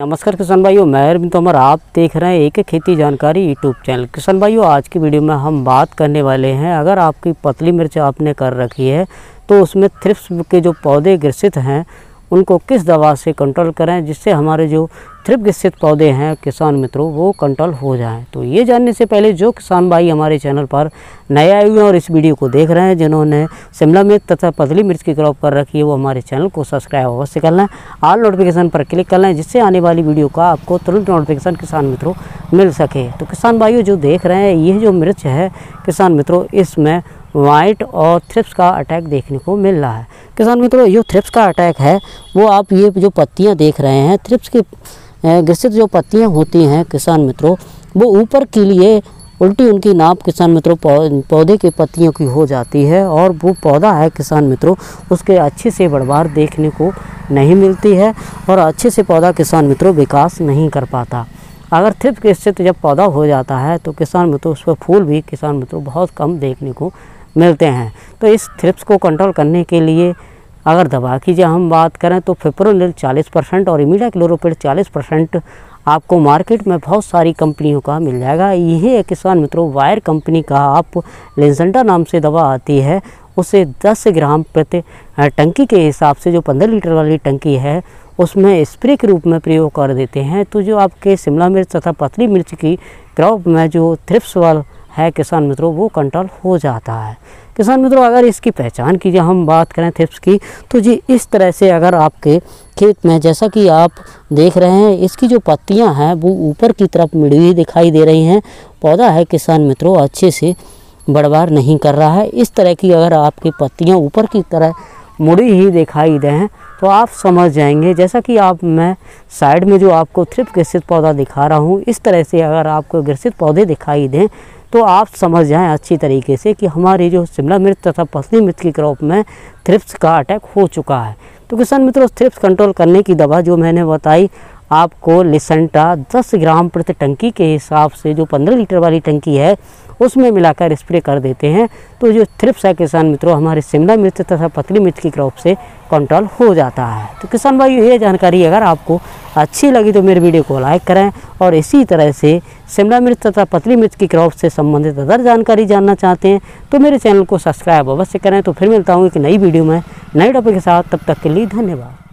नमस्कार किसान भाइयों, मैं अरविंद तोमर, आप देख रहे हैं एक खेती जानकारी यूट्यूब चैनल। किसान भाइयों, आज की वीडियो में हम बात करने वाले हैं, अगर आपकी पतली मिर्च आपने कर रखी है तो उसमें थ्रिप्स के जो पौधे ग्रसित हैं उनको किस दवा से कंट्रोल करें जिससे हमारे जो थ्रिप ग्रसित पौधे हैं किसान मित्रों, वो कंट्रोल हो जाएँ। तो ये जानने से पहले जो किसान भाई हमारे चैनल पर नए आए हुए हैं और इस वीडियो को देख रहे हैं, जिन्होंने शिमला मिर्च तथा पतली मिर्च की क्रॉप कर रखी है, वो हमारे चैनल को सब्सक्राइब अवश्य कर लें। आल नोटिफिकेशन पर क्लिक कर लें, जिससे आने वाली वीडियो का आपको तुरंत नोटिफिकेशन किसान मित्रों मिल सके। तो किसान भाइयों जो देख रहे हैं, ये जो मिर्च है किसान मित्रों, इसमें वाइट और थ्रिप्स का अटैक देखने को मिल रहा है। किसान मित्रों, जो थ्रिप्स का अटैक है, वो आप ये जो पत्तियाँ देख रहे हैं, थ्रिप्स की ग्रसित जो पत्तियाँ होती हैं किसान मित्रों, वो ऊपर के लिए उल्टी उनकी नाप किसान मित्रों पौधे की पत्तियों की हो जाती है और वो पौधा है किसान मित्रों, उसके अच्छे से बढ़वार देखने को नहीं मिलती है और अच्छे से पौधा किसान मित्रों विकास नहीं कर पाता। अगर थ्रिप के स्थित जब पौधा हो जाता है तो किसान मित्रों, उस पर फूल भी किसान मित्रों बहुत कम देखने को मिलते हैं। तो इस थ्रिप्स को कंट्रोल करने के लिए अगर दवा की जब हम बात करें तो फिप्रोनिल 40 परसेंट और इमीडा क्लोरोपिड 40 परसेंट आपको मार्केट में बहुत सारी कंपनियों का मिल जाएगा। यही किसान मित्रों वायर कंपनी का आप लेंसेंटा नाम से दवा आती है, उसे 10 ग्राम प्रति टंकी के हिसाब से जो 15 लीटर वाली टंकी है, उसमें स्प्रे के रूप में प्रयोग कर देते हैं। तो जो आपके शिमला मिर्च तथा पतली मिर्च की क्रॉप में जो थ्रिप्स वाल है, किसान मित्रों, वो कंट्रोल हो जाता है। किसान मित्रों, अगर इसकी पहचान की हम बात करें थिप्स की तो जी, इस तरह से अगर आपके खेत में, जैसा कि आप देख रहे हैं, इसकी जो पत्तियाँ हैं, वो ऊपर की तरफ़ मिड़ी हुई दिखाई दे रही हैं। पौधा है, किसान मित्रों, अच्छे से बड़बार नहीं कर रहा है। इस तरह की अगर आपकी पत्तियाँ ऊपर की तरह मुड़ी ही दिखाई दें तो आप समझ जाएँगे। जैसा कि आप, मैं साइड में जो आपको थ्रिप ग्रसित पौधा दिखा रहा हूँ, इस तरह से अगर आपको ग्रसित पौधे दिखाई दें तो आप समझ जाएँ अच्छी तरीके से कि हमारी जो शिमला मिर्च तथा पसली मिर्च की क्रॉप में थ्रिप्स का अटैक हो चुका है। तो किसान मित्रों थ्रिप्स कंट्रोल करने की दवा जो मैंने बताई, आपको लिसेंटा 10 ग्राम प्रति टंकी के हिसाब से जो 15 लीटर वाली टंकी है, उसमें मिलाकर स्प्रे कर देते हैं। तो जो थ्रिप्स है किसान मित्रों, हमारे शिमला मिर्च तथा पतली मिर्च की क्रॉप से कंट्रोल हो जाता है। तो किसान भाई ये जानकारी अगर आपको अच्छी लगी तो मेरे वीडियो को लाइक करें और इसी तरह से शिमला मिर्च तथा पतली मिर्च की क्रॉप से संबंधित अदर जानकारी जानना चाहते हैं तो मेरे चैनल को सब्सक्राइब अवश्य करें। तो फिर मिलता हूँ एक नई वीडियो में नए टॉपिक के साथ। तब तक के लिए धन्यवाद।